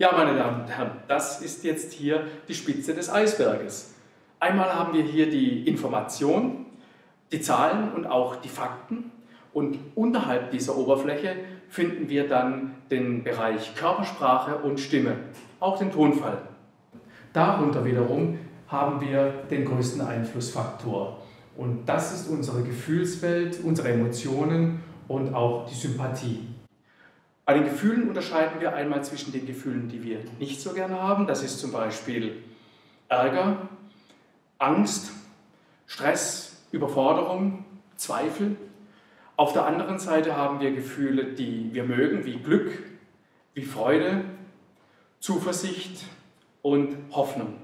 Ja, meine Damen und Herren, das ist jetzt hier die Spitze des Eisberges. Einmal haben wir hier die Information, die Zahlen und auch die Fakten. Und unterhalb dieser Oberfläche finden wir dann den Bereich Körpersprache und Stimme, auch den Tonfall. Darunter wiederum haben wir den größten Einflussfaktor. Und das ist unsere Gefühlswelt, unsere Emotionen und auch die Sympathie. Bei den Gefühlen unterscheiden wir einmal zwischen den Gefühlen, die wir nicht so gerne haben. Das ist zum Beispiel Ärger, Angst, Stress, Überforderung, Zweifel. Auf der anderen Seite haben wir Gefühle, die wir mögen, wie Glück, wie Freude, Zuversicht und Hoffnung.